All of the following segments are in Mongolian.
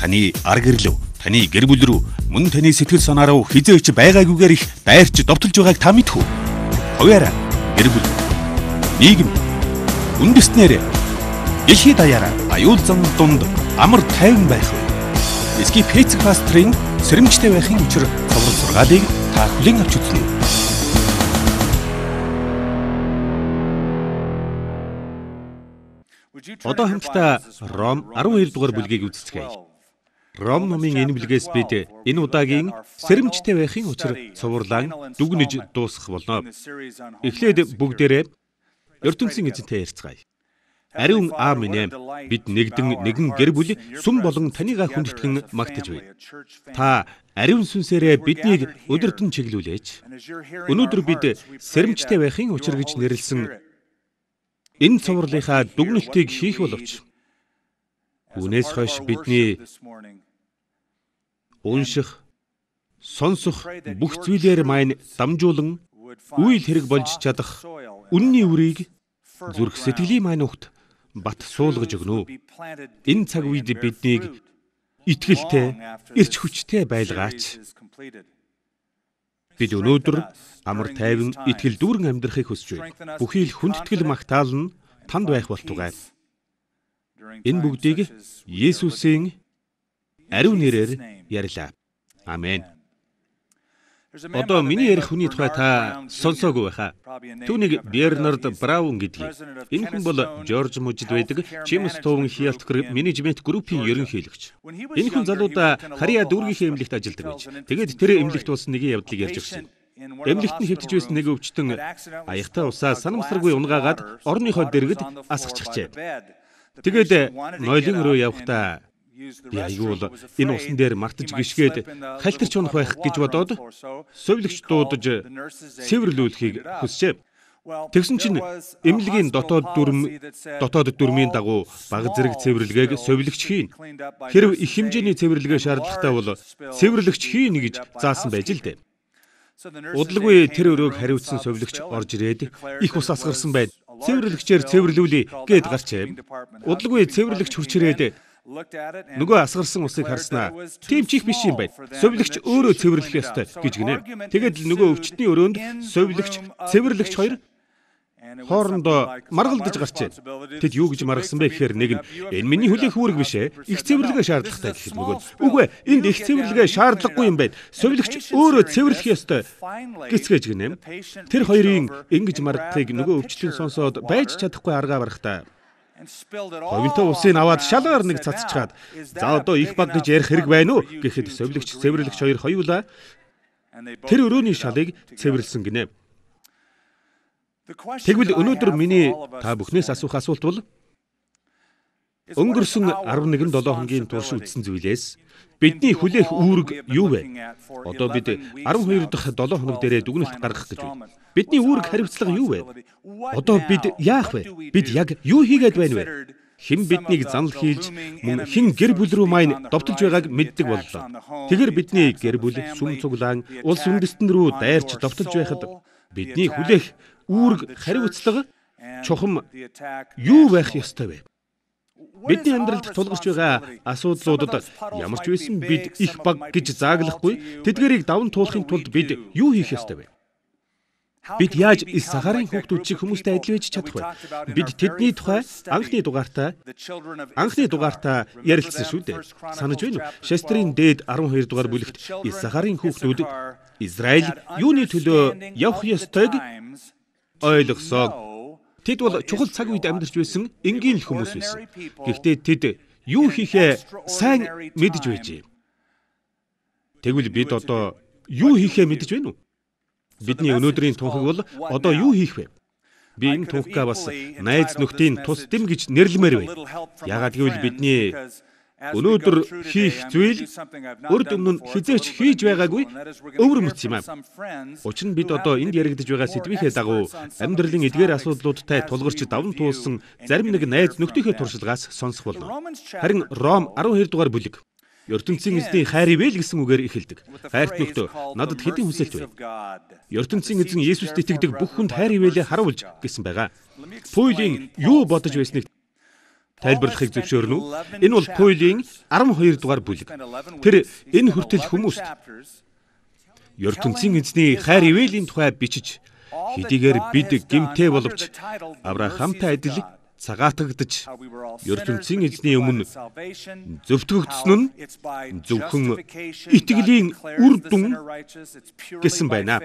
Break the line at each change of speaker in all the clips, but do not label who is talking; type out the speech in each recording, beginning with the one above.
таны ар гэрлөв, таны гэр бүл рүү, мөн таны сэтгэл санаа руу хизээч байгаагүйгээр их дайрч довтолж байгааг та мэдхүү. Хуваараа гэр бүл, нийгэм, үндэснээр дэлхийд даяараа аюул зам дунд амар тайван байх вэ. Эски Пэцэг пастрын сэрэмжтэй байхын учир цовруул сургаалыг та хүлээн авч үзнэ. Одоо хамтдаа Ром 12 дугаар бүлгийг үздэцгээе. Ром номын энэ бүлгээс бид энэ удаагийн сэрэмжтэй байхын учир цувралаан дүгнэж дуусгах болно. Эхлээд бүгдээрээ ертөнцийн эзэнтэй ярьцгаая. Ариун аа минь бид нэгдэн нэгэн гэр бүл сүм болон танийга хүндэтгэн магтаж бай. Та ариун сүнсээрээ биднийг өдөртөн чиглүүлээч. Өнөөдөр бид сэрэмжтэй байхын учир гэж нэрлсэн энэ цувралынхаа дүгнэлтийг хийх боловч Үнээс хойш бидний унших, сонсох бүх зүйлээр маань дамжуулан үйл хэрэг болж чадах үнний үрийг зүрх сэтгэлийн маань ухт бат суулгаж өгнө. Энэ цаг үед биднийг итгэлтэй, эрч хүчтэй байлгаач. Бид өнөөдөр амар тайван итгэл дүүрэн амьдрахыг хүсэж байна. Бүхий л хүндэтгэл магтаал нь танд байх болтугай. Энэ бүгдийг Есүсийн ариун нэрээр ярьлаа. Амен. Одоо миний ярих хүний тухай та сонсоогүй байхаа. Түүнийг Бернард Браун гэдгийг. Энэ хүн бол Жорж мужид байдаг Чимс Тоун Хиалткер менежмент группийн ерөнхийлөгч. Энэ хүн залуудаа Харьяа дүүргийнхээ эмнэлэгт ажилладаг байж. Тэгээд тэр эмнэлэгт болсон нэгэн явдлыг ярьж өгсөн. Эмнэлэгт нь хэвтэж байсан нэг өвчтөн аягтай усаа санамсаргүй унгаагаад орныхоо дэргэд асгачихжээ. Тэгээд нойлын руу явхдаа Би аюул энэ усан дээр мартаж гიშгээд халтарч унах байх гэж бодоод совилогч дуудаж цэвэрлүүлэхийг хүсжээ. Тэгсэн чинь эмнэлгийн дотоод дүрм дотоод дүрмийн дагуу баг зэрэг цэвэрлэгээг совилогч хийн. Хэрв их хэмжээний цэвэрлэгээ шаардлагатай бол цэвэрлэгч хийн гэж заасан байж л дээ. Удалгүй тэр өрөөг хариуцсан совилогч орж ирээд их ус асгарсан байд. Цэвэрлэгчээр цэвэрлүүлээ гэд гарчээ. Удалгүй цэвэрлэгч хурч ирээд Нөгөө асгарсан усыг харснаа. Тийм ч их биш юм байна. Совилогч өөрөө цэвэрлэх ёстой гэж гинэ. Тэгээд л нөгөө өвчтний өрөөнд совилогч, цэвэрлэгч хоёр хоорондоо маргалдаж гарчээ. Тэд юу гэж маргасан бэ гэхээр нэг нь энэ миний хүлээх үүрэг биш ээ. Их цэвэрлэгээ шаардлагатай гэхэд нөгөө үгүй энд их цэвэрлэгээ шаардлагагүй юм байна. Совилогч өөрөө цэвэрлэх ёстой гэцгээж гинэ. Тэр хоёрын ингэж маргахыг нөгөө өвчтөн сонсоод байж чадахгүй аргаа барахтаа Говинтой усыг аваад шалгаар нэг цацчихад за одоо их баг гэж ярих хэрэг байна уу гэхэд совилогч цэвэрлэгч хоёр хоёулаа тэр өрөөний шалыг цэвэрлсэн гинэ. Тэгвэл өнөөдөр миний та бүхнээс асуух асуулт бол өнгөрсөн 11-7 хоногийн турш үтсэн зүйлээс бидний хүлээх үүрэг юу вэ? Одоо бид 12 дахь 7 хоног дээрээ дүгнэлт гаргах гэж байна. Бидний үүрэг хариуцлага юу вэ? Одоо бид яах вэ? Бид яг юу хийгээд байна вэ? Хэн биднийг занл хийлж мөн хэн гэр бүл рүү маань довтолж байгааг мэддэг боллоо. Тэгэр бидний гэр бүл сүм цуглаан улс үндэстэн рүү дайрч довтолж байхад бидний хүлээх үүрэг хариуцлага чухам юу байх ёстой вэ? Бидний амьдралд тулгарч байгаа асуудлуудад ямар ч байсан бид их баг гэж зааглахгүй тэдгэрийг даван туулахын тулд бид юу хийх ёстой вэ? Бид яаж Исахарын хүүхдүүд чиг хүмүүстэй адил байж чадах вэ? Бид тэдний тухай анхны дугаартаа анхны дугаартаа ярилцсан шүү дээ. Санаж байна уу? Шестрийн дээд 12 дугаар бүлэгт Исахарын хүүхдүүд Израиль юуны төлөө явах ёстойг ойлгосоо. Тэд бол чухал цаг үед амьдарч байсан энгийн л хүмүүс байсан. Гэхдээ тэд юу хийхээ сайн мэдж байжээ. Тэгвэл бид одоо юу хийхээ мэдж байна уу? Бидний өнөөдрийн тунхаг бол одоо юу хийх вэ? Би энэ тунхгаа бас найз нөхдийн тус дэм гэж нэрлэмээр байна. Яагаад гэвэл бидний өнөөдөр хийх зүйл өрд өмнө хизээч хийж байгаагүй өвөр мэт юм аа. Учир нь бид одоо энд яригдж байгаа сэдвийнхээ дагуу амьдралын эдгээр асуудлуудтай тулгарч даван туулсан зарим нэг найз нөхдийнхээ туршлагаас сонсох болно. Харин Ром 12 дугаар бүлэг ертөнцийн эзний хайр ивэл гэсэн үгээр эхэлдэг. Хайрт нөхдөө надад хэдийн хүсэлт вэ? ертөнцийн эзэн Есүст итгэдэг бүх хүнд хайр ивэлээ харуулж гэсэн байгаа. Пүйлийн юу бодож байсныг тайлбарлахыг зөвшөөрнө үү? Энэ бол Паулийн 12 дугаар бүлэг. Тэр энэ хүртэл хүмүүст ертөнцийн эзний хайр ивэлийн тухай бичиж хэдийгээр бид гимтэй боловч Авраамтай адил цагаатагдж ертөнцийн эзний өмнө зөвтгөгдсөн нь зөвхөн итгэлийн үр дүн гэсэн байна.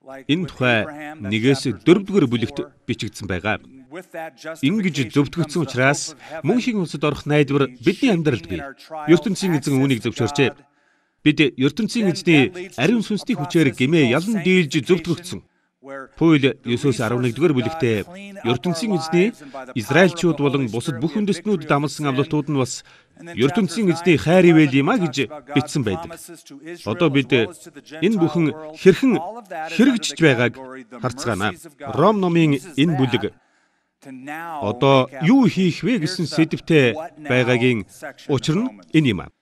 Энэ тухай нэгээс дөрөвдүгээр бүлэгт бичигдсэн байгаа. Ингэж зөвтгөгдсөн учраас мөн шиг улсад орох найдвар бидний амьдралд бий. ертөнцийн эзэн үүнийг зөвшөөрчээ. Бид ертөнцийн эзний ариун сүнсний хүчээр гимээ ялан дийлж зөвтгөгдсөн. Пүйл 9-11-р бүлэгтээ ертөнцийн эзний Израильчууд болон бусад бүх үндэстнүүд дамлсан амлалтууд нь бас ертөнцийн эзний хайр ивэл юм а гэж бичсэн байдаг. Одоо бид энэ бүхэн хэрхэн хэрэгжиж байгааг харцгаана. Ром номын энэ бүлэг одоо юу хийх вэ гэсэн сэдвтэ байгаагийн учир нь энэ юм а.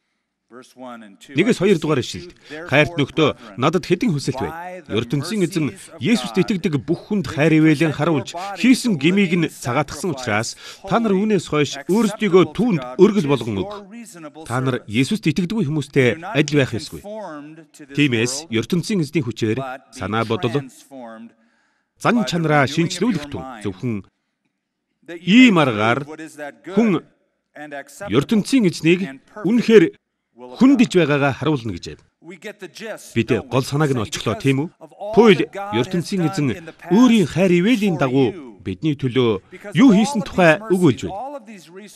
Нэгээс хоёр дугаар ишлэлд хайрт нөхдөө надад хэдин хүсэлт бай. ертөнцийн эзэн Есүст итгэдэг бүх хүнд хайр ивэлэн харуулж хийсэн гмийг нь цагаатгсан учраас та нар үүнээс хойш өөрсдийгөө түүнд өргөл болгон өг. Та нар Есүст итгэдэггүй хүмүүстэй адил байх ёсгүй. Тиймээс ертөнцийн эзний хүчээр санаа бодол зан чанараа шинчлүүлэх тун зөвхөн ийм аргаар хүн ертөнцийн эзнийг үнэхээр хүндэж байгаагаа харуулна гэжээ. Бид гол санааг нь олчихлоо тийм үү? Пуйл ертөнцийн эзэн өөрийн хайр ивэлийн дагуу бидний төлөө юу хийсэн тухай өгүүлж байна.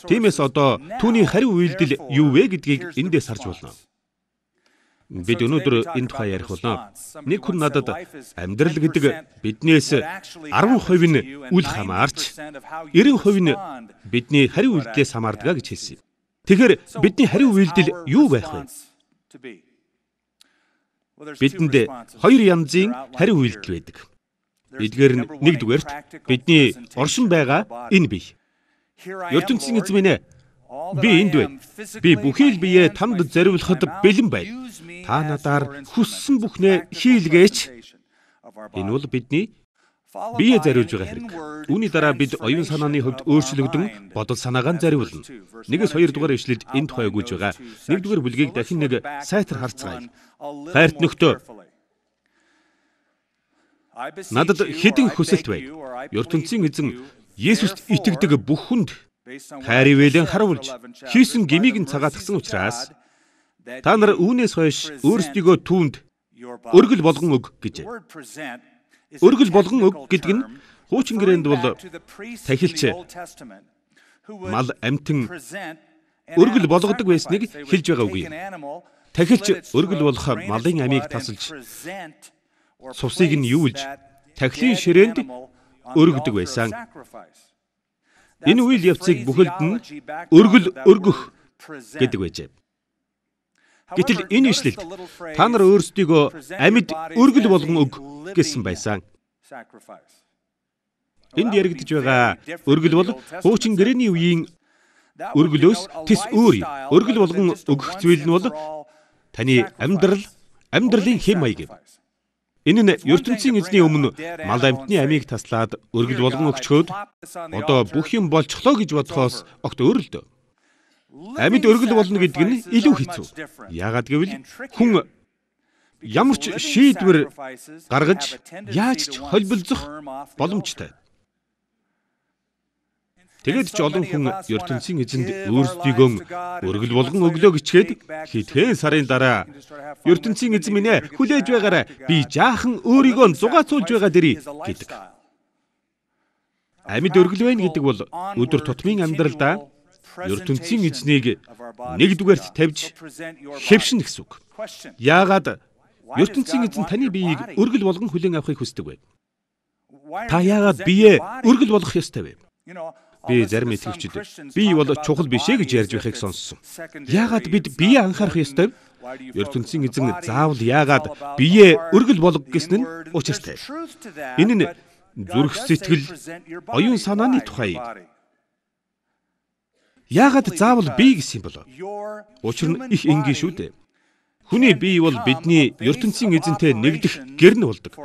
Тиймээс одоо түүний хариу үйлдэл юу вэ гэдгийг эндээс харж болно. Бид өнөөдөр энэ тухай ярих болно. Нэг хүн надад амьдрал гэдэг биднээс 10% нь үл хамаарч 90% нь бидний хариу үйлдэлээс хамаардаг гэж хэлсэн юм. Тэгэхээр бидний хариу үйлдэл юу байх вэ? Бидэнд хоёр янзын хариу үйлдэл байдаг. Эдгээр нь нэгдүгээрт бидний оршин байгаа энэ бие. ертөнцийн эзэн минь би энд байна. Би бүхий л биеэ танд зориулахад бэлэн байна. Та надаар хүссэн бүхнээ хийлгээч. Энэ бол бидний бие зариулж байгаа хэрэг. Үүний дараа бид оюун санааны хувьд өөрчлөгдөн бодол санаагаа зариулна. Нэгээс хоёр дугаар ишлэлд энэ тухай өгүүлж байгаа. Нэгдүгээр бүлгийг дахин нэг сайтар харцгаая. Хайрт нөхдөө Надад хэдин хүсэлт бай. ертөнцийн эзэн Есүст итгэдэг бүх хүнд хайр ивэлэн харуулж хийсэн гмийг нь цагаатгсан учраас та нар үүнээс хойш өөрсдийгөө түүнд өргөл болгон өг гэж. Өргөл болгон өг гэдэг нь хуучин гэрээнд бол тахилч мал амтэн өргөл болгодог байсныг хэлж байгаа үг юм. Тахилч өргөл болох малын амийг тасалж цусыг нь юулж тахилын ширээнд өргөдөг байсан. Энэ үйл явцыг бүхэлд нь өргөл өргөх гэдэг байжээ. Гэтэл энэ ишлэлд та нар өөрсдийгөө амьд өргөл болгон өг гэсэн байсан. Энд яригдж байгаа өргөл бол хуучин гэрээний үеийн өргөлөөс тис өөр юм. Өргөл болгон өгөх зүйл нь бол таны амьдрал, амьдралын хэм маяг юм. Энэ нь ертөнцийн эзний өмнө мал амьтны амийг таслаад өргөл болгон өгчхөөд одоо бүх юм болчихлоо гэж бодохоос огт өөр л дөө. Амьд өргөл болно гэдэг нь илүү хэцүү. Яагаад гэвэл хүн ямар ч шийдвэр гаргаж яаж ч холбилцох боломжтой. Тэгэд ч олон хүн ертөнцийн эзэнд өөрсдийгөө өргөл болгон өглөө гिचгээд хитгэн сарын дараа ертөнцийн эзэн минь ээ хүлээж байгаарай би жаахан өөрийгөө зугаацуулж байгаа дэрий гэдэг. Амьд өргөл байна гэдэг бол өдөр тутмын амьдралдаа ертөнцийн эзнийг нэгдүгээрт тавьж хэвшин гэсэн үг. Яагаад ертөнцийн эзэн таны биеийг өргөл болгон хүлээн авахыг хүсдэг вэ? Та яагаад биеэ өргөл болгох ёстой вэ? Би зарим итгэгчид бие бол чухал биш ээ гэж ярьж байхыг сонссон. Яагаад бид биеэ анхаарах ёстой вэ? ертөнцийн эзэн заавал яагаад биеэ өргөл болго гэсэн нь учиртай. Энэ нь зүрх сэтгэл, оюун санааны тухай. Яагаад заавал бие гэсэн юм болов? Учир нь их энгийн шүү дээ. Хүний бие бол бидний ертөнцийн эзэнтэй нэгдэх гэрн болдог.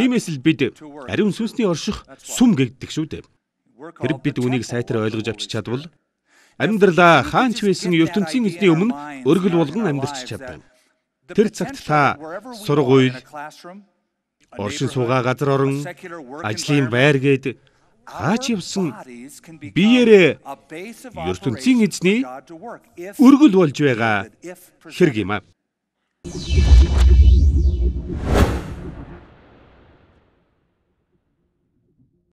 Тиймээс л бид ариун сүнсний орших сүм гэгдэг шүү дээ. Хэрэг бид үнийг сайтар ойлгож авчиж чадвал амьдралаа хаанч байсан ертөнцийн эзний өмнө өргөл болгон амьдарч чадна. Тэр цагт та сургууль, оршин суугаа газар орон, ажлын байр гээд хаач явсан биеэрээ ертөнцийн эзний өргөл болж байгаа хэрэг юм аа.